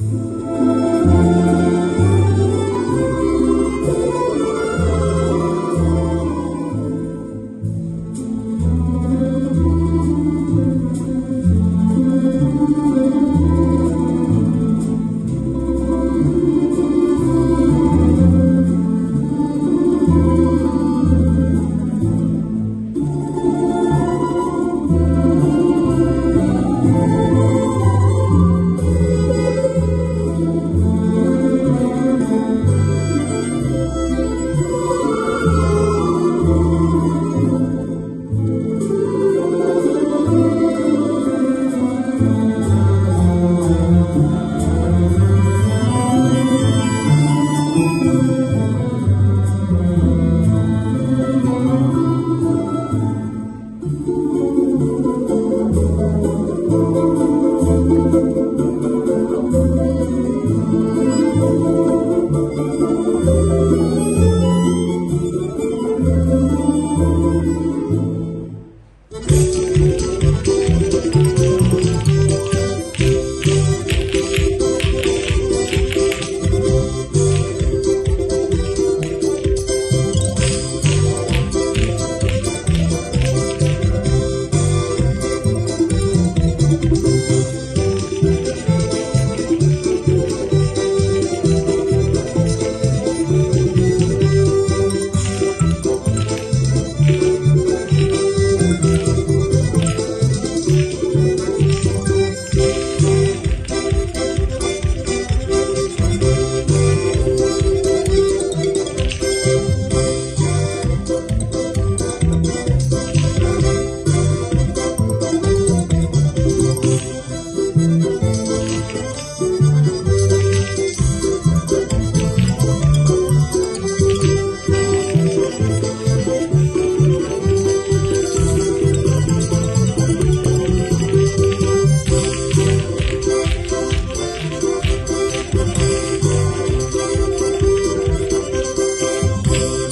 Mm-hmm. you.